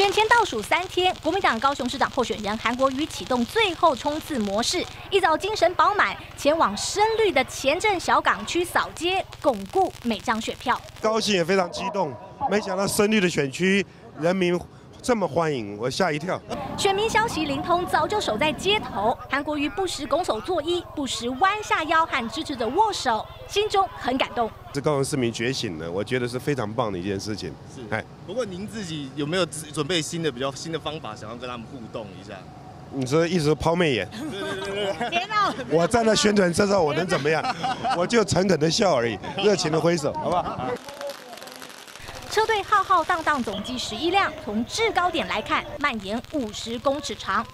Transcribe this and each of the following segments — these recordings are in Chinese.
选前倒数三天，国民党高雄市长候选人韩国瑜启动最后冲刺模式，一早精神饱满，前往深绿的前镇小港区扫街，巩固每张选票。高兴也非常激动，没想到深绿的选区人民。这么欢迎，我吓一跳。选民消息灵通，早就守在街头。韩国瑜不时拱手作揖，不时弯下腰和支持者握手，心中很感动。这高雄市民觉醒了，我觉得是非常棒的一件事情。是，哎，不过您自己有没有准备新的、比较新的方法，想要跟他们互动一下？你说一直抛媚眼？对对对对，别闹！我站在宣传车上，我能怎么样？我就诚恳的笑而已，热情的挥手，好不好？车队浩浩荡荡，总计十一辆。从制高点来看，蔓延五十公尺长，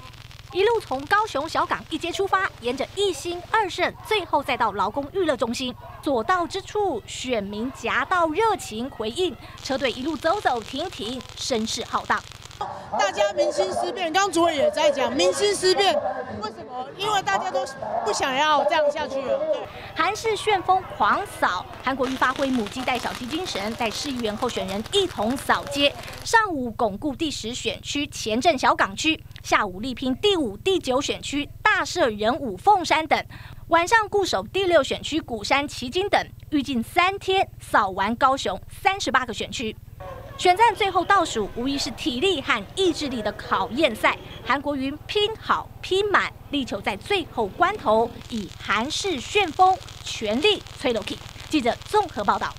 一路从高雄小港一街出发，沿着一心二圣，最后再到劳工娱乐中心。所到之处，选民夹道热情回应。车队一路走走停停，声势浩荡。大家民心思变，刚主委也在讲民心思变，为什么？因为大家都不想要这样下去了。韩式旋风狂扫，韩国瑜发挥母鸡带小鸡精神，带市议员候选人一同扫街。上午巩固第十选区前镇小港区，下午力拼第五、第九选区大社仁武凤山等，晚上固守第六选区鼓山旗津等，预计三天扫完高雄三十八个选区。选战最后倒数，无疑是体力和意志力的考验赛。韩国瑜拼好拼满，力求在最后关头以韩式旋风全力催楼 K。记者综合报道。